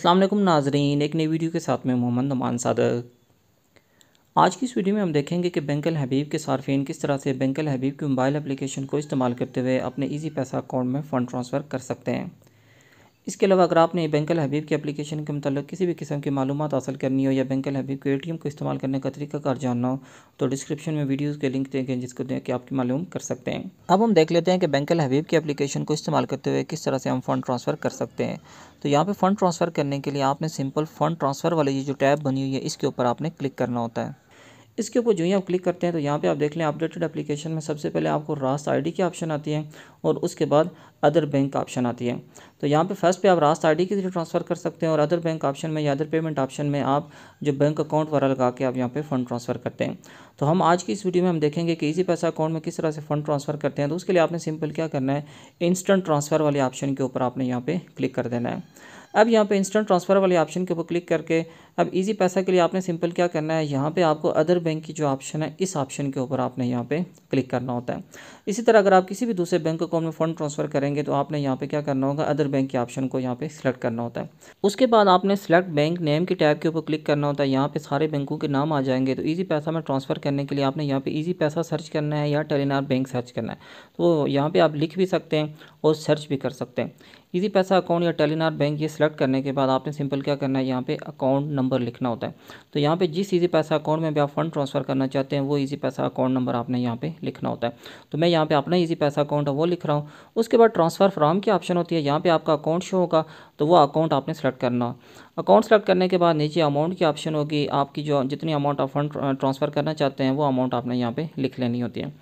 असलम नाजरीन, एक नई वीडियो के साथ में मोहम्मद नुमान सादक। आज की इस वीडियो में हम देखेंगे कि बैंकल हबीब के सार्फिन किस तरह से बैंकल हबीब की मोबाइल एप्लीकेशन को इस्तेमाल करते हुए अपने इजी पैसा अकाउंट में फ़ंड ट्रांसफ़र कर सकते हैं। इसके अलावा, अगर आपने बैंकल हबीब की एप्लीकेशन के मतलब किसी भी किस्म की मालूम हासिल करनी हो या बैंकल हबीब के एटीएम को इस्तेमाल करने का तरीका कार जानना हो तो डिस्क्रिप्शन में वीडियोस के लिंक देंगे जिसको दें कि आपकी मालूम कर सकते हैं। अब हम देख लेते हैं कि बैंकल हबीब की एप्लीकेशन को इस्तेमाल करते हुए किस तरह से हम फ़ंड ट्रांसफ़र कर सकते हैं। तो यहाँ पर फ़ंड ट्रांसफ़र करने के लिए आपने सिंपल फ़ंड ट्रांसफ़र वाली जो टैब बनी हुई है, इसके ऊपर आपने क्लिक करना होता है। इसके ऊपर जो ही आप क्लिक करते हैं तो यहाँ पे आप देख लें अपडेटेड एप्लीकेशन में सबसे पहले आपको रास्त आईडी की ऑप्शन आती है और उसके बाद अदर बैंक ऑप्शन आती है। तो यहाँ पे फ़र्स्ट पे आप रास्त आईडी के ज़रिए ट्रांसफ़र कर सकते हैं और अदर बैंक ऑप्शन में या अदर पेमेंट ऑप्शन में आप जो बैंक अकाउंट वाला लगा के आप यहाँ पे फ़ंड ट्रांसफ़र करते हैं। तो हम आज की इस वीडियो में हम देखेंगे कि इसी पैसा अकाउंट में किस तरह से फ़ंड ट्रांसफ़र करते हैं। तो उसके लिए आपने सिंपल क्या करना है? इंस्टेंट ट्रांसफ़र वाले ऑप्शन के ऊपर आपने यहाँ पर क्लिक कर देना है। अब यहाँ पे इंस्टेंट ट्रांसफ़र वाले ऑप्शन के ऊपर क्लिक करके अब इजी पैसा के लिए आपने सिंपल क्या करना है? यहाँ पे आपको अदर बैंक की जो ऑप्शन है, इस ऑप्शन के ऊपर आपने यहाँ पे क्लिक करना होता है। इसी तरह अगर आप किसी भी दूसरे बैंक अकाउंट में फ़ंड ट्रांसफ़र करेंगे तो आपने यहाँ पे क्या करना होगा? अदर बैंक के ऑप्शन को यहाँ पे सिलेक्ट करना होता है। उसके बाद आपने सेलेक्ट बैंक नेम के टैब के ऊपर क्लिक करना होता है। यहाँ पे सारे बैंकों के नाम आ जाएँगे। तो ईजी पैसा में ट्रांसफ़र करने के लिए आपने यहाँ पे ईजी पैसा सर्च करना है या टेलीनार बैंक सर्च करना है। तो यहाँ पर आप लिख भी सकते हैं और सर्च भी कर सकते हैं। इजी पैसा अकाउंट या टेलीनार बैंक ये सिलेक्ट करने के बाद आपने सिंपल क्या करना है? यहाँ पे अकाउंट नंबर लिखना होता है। तो यहाँ पे जिस इजी पैसा अकाउंट में भी आप फंड ट्रांसफ़र करना चाहते हैं, वो इजी पैसा अकाउंट नंबर आपने यहाँ पे लिखना होता है। तो मैं यहाँ पे अपना इजी पैसा अकाउंट है, वो लिख रहा हूँ। उसके बाद ट्रांसफ़र फ्राम की ऑप्शन होती है, यहाँ पर आपका अकाउंट शो होगा तो वो अकाउंट आपने सेलेक्ट करना। अकाउंट सेलेक्ट करने के बाद नीचे अमाउंट की ऑप्शन होगी। आपकी जो जितनी अमाउंट आप फंड ट्रांसफ़र करना चाहते हैं, वो अमाउंट आपने यहाँ पे लिख लेनी होती है।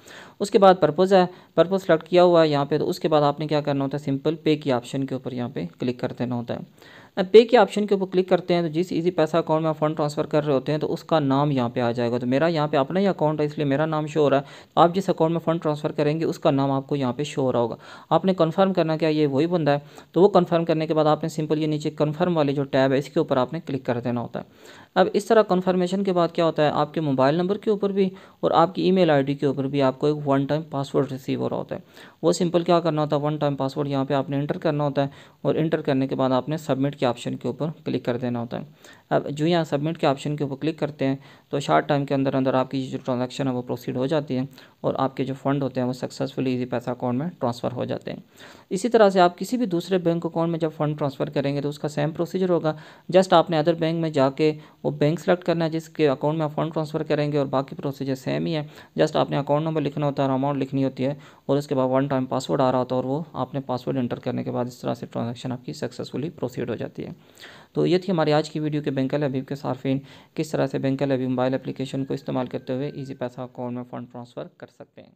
उसके बाद पर्पज़ है। पर्पज़ सेलेक्ट किया हुआ है यहाँ पे तो उसके बाद आपने क्या करना होता है? सिंपल पे की ऑप्शन के ऊपर यहाँ पे क्लिक कर देना होता है। पे के ऑप्शन के ऊपर क्लिक करते हैं तो जिस इजी पैसा अकाउंट में फंड ट्रांसफ़र कर रहे होते हैं तो उसका नाम यहाँ पे आ जाएगा। तो मेरा यहाँ पे अपना ही अकाउंट है, इसलिए मेरा नाम शो हो रहा है। तो आप जिस अकाउंट में फ़ंड ट्रांसफ़र करेंगे, उसका नाम आपको यहाँ पे शो हो रहा होगा। आपने कन्फर्म करना क्या, ये वही बंदा है। तो वो कन्फर्म करने के बाद आपने सिंपल ये नीचे कन्फर्म वाली जो टैब है इसके ऊपर आपने क्लिक कर देना होता है। अब इस तरह कन्फर्मेशन के बाद क्या होता है? आपके मोबाइल नंबर के ऊपर भी और आपकी ईमेल आईडी के ऊपर भी आपको एक वन टाइम पासवर्ड रिसीव हो रहा होता है। वो सिंपल क्या करना होता है? वन टाइम पासवर्ड यहाँ पर आपने इंटर करना होता है और इंटर करने के बाद आपने सबमिट के ऑप्शन के ऊपर क्लिक कर देना होता है। अब जो यहाँ सबमिट के ऑप्शन के ऊपर क्लिक करते हैं तो शार्ट टाइम के अंदर अंदर आपकी जो ट्रांजेक्शन है वो प्रोसीड हो जाती है और आपके जो फंड होते हैं वो सक्सेसफुली इजी पैसा अकाउंट में ट्रांसफ़र हो जाते हैं। इसी तरह से आप किसी भी दूसरे बैंक अकाउंट में जब फंड ट्रांसफ़र करेंगे तो उसका सेम प्रोसीजर होगा। जस्ट आपने अदर बैंक में जाके वो बैंक सेलेक्ट करना है, जिसके अकाउंट में आप फंड ट्रांसफ़र करेंगे और बाकी प्रोसीजर सेम ही है। जस्ट आपने अकाउंट नंबर लिखना होता है और अमाउंट लिखनी होती है, और उसके बाद वन टाइम पासवर्ड आ रहा होता है और वो आपने पासवर्ड एंटर करने के बाद इस तरह से ट्रांजेक्शन आपकी सक्सेसफुली प्रोसीड हो जाती है। तो ये थी हमारी आज की वीडियो के बैंकल अबीब के सार्फिन, किस तरह से बैंकल अबीब मोबाइल एप्लीकेशन को इस्तेमाल करते हुए ईजी पैसा अकाउंट में फ़ंड ट्रांसफ़र कर सकते हैं।